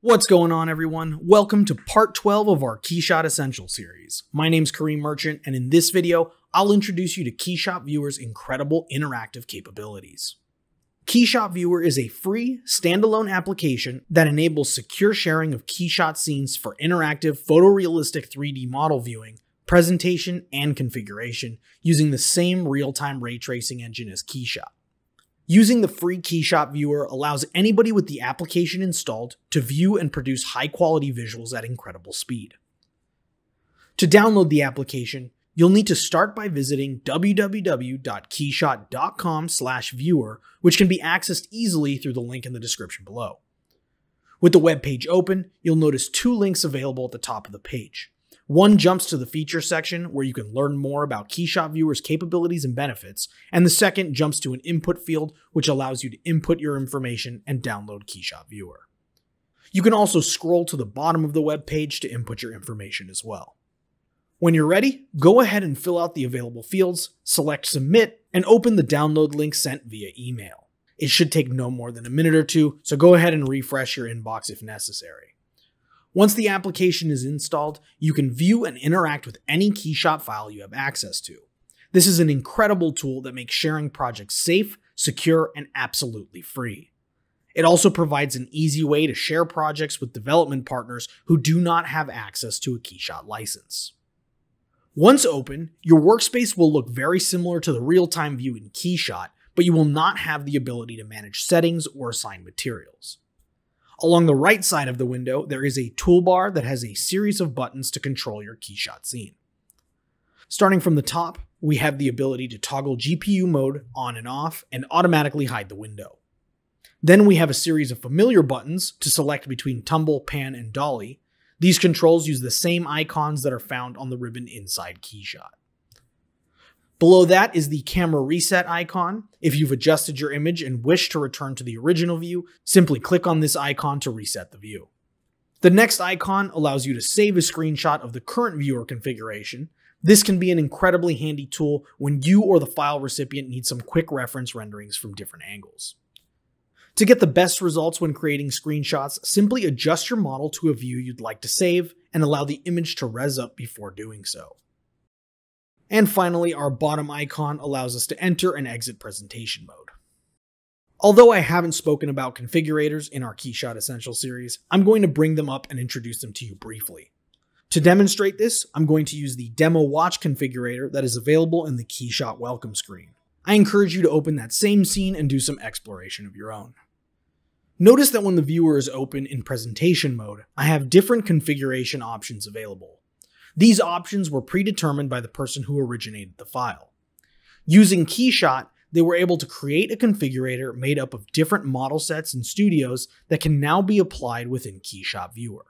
What's going on, everyone? Welcome to part 12 of our Keyshot Essential series. My name's Kareem Merchant, and in this video, I'll introduce you to Keyshot Viewer's incredible interactive capabilities. Keyshot Viewer is a free, standalone application that enables secure sharing of Keyshot scenes for interactive, photorealistic 3D model viewing, presentation, and configuration using the same real-time ray tracing engine as Keyshot. Using the free Keyshot Viewer allows anybody with the application installed to view and produce high quality visuals at incredible speed. To download the application, you'll need to start by visiting www.keyshot.com/viewer, which can be accessed easily through the link in the description below. With the web page open, you'll notice two links available at the top of the page. One jumps to the feature section where you can learn more about Keyshot Viewer's capabilities and benefits, and the second jumps to an input field which allows you to input your information and download Keyshot Viewer. You can also scroll to the bottom of the web page to input your information as well. When you're ready, go ahead and fill out the available fields, select Submit, and open the download link sent via email. It should take no more than a minute or two, so go ahead and refresh your inbox if necessary. Once the application is installed, you can view and interact with any Keyshot file you have access to. This is an incredible tool that makes sharing projects safe, secure, and absolutely free. It also provides an easy way to share projects with development partners who do not have access to a Keyshot license. Once open, your workspace will look very similar to the real-time view in Keyshot, but you will not have the ability to manage settings or assign materials. Along the right side of the window, there is a toolbar that has a series of buttons to control your keyshot scene. Starting from the top, we have the ability to toggle GPU mode on and off and automatically hide the window. Then we have a series of familiar buttons to select between tumble, pan, and dolly. These controls use the same icons that are found on the ribbon inside Keyshot. Below that is the camera reset icon. If you've adjusted your image and wish to return to the original view, simply click on this icon to reset the view. The next icon allows you to save a screenshot of the current viewer configuration. This can be an incredibly handy tool when you or the file recipient need some quick reference renderings from different angles. To get the best results when creating screenshots, simply adjust your model to a view you'd like to save and allow the image to res up before doing so. And finally, our bottom icon allows us to enter and exit presentation mode. Although I haven't spoken about configurators in our Keyshot Essential series, I'm going to bring them up and introduce them to you briefly. To demonstrate this, I'm going to use the Demo Watch configurator that is available in the Keyshot welcome screen. I encourage you to open that same scene and do some exploration of your own. Notice that when the viewer is open in presentation mode, I have different configuration options available. These options were predetermined by the person who originated the file. Using Keyshot, they were able to create a configurator made up of different model sets and studios that can now be applied within Keyshot Viewer.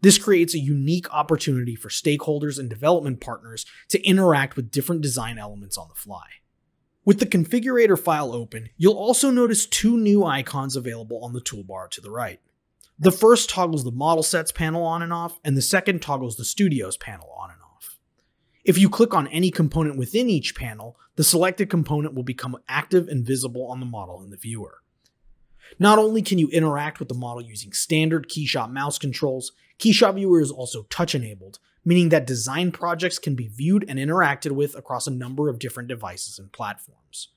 This creates a unique opportunity for stakeholders and development partners to interact with different design elements on the fly. With the configurator file open, you'll also notice two new icons available on the toolbar to the right. The first toggles the model sets panel on and off, and the second toggles the studios panel on and off. If you click on any component within each panel, the selected component will become active and visible on the model in the viewer. Not only can you interact with the model using standard Keyshot mouse controls, Keyshot Viewer is also touch enabled, meaning that design projects can be viewed and interacted with across a number of different devices and platforms.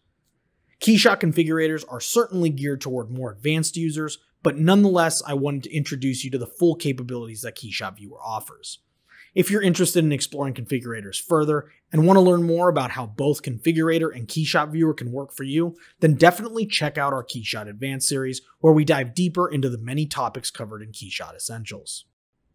Keyshot configurators are certainly geared toward more advanced users, but nonetheless, I wanted to introduce you to the full capabilities that Keyshot Viewer offers. If you're interested in exploring configurators further and want to learn more about how both Configurator and Keyshot Viewer can work for you, then definitely check out our Keyshot Advanced series, where we dive deeper into the many topics covered in Keyshot Essentials.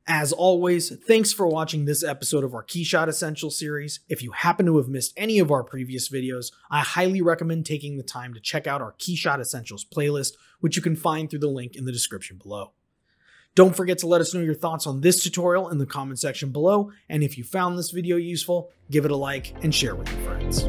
As always, thanks for watching this episode of our Keyshot Essential series. If you happen to have missed any of our previous videos, I highly recommend taking the time to check out our Keyshot Essentials playlist, which you can find through the link in the description below. Don't forget to let us know your thoughts on this tutorial in the comment section below, and if you found this video useful, give it a like and share with your friends.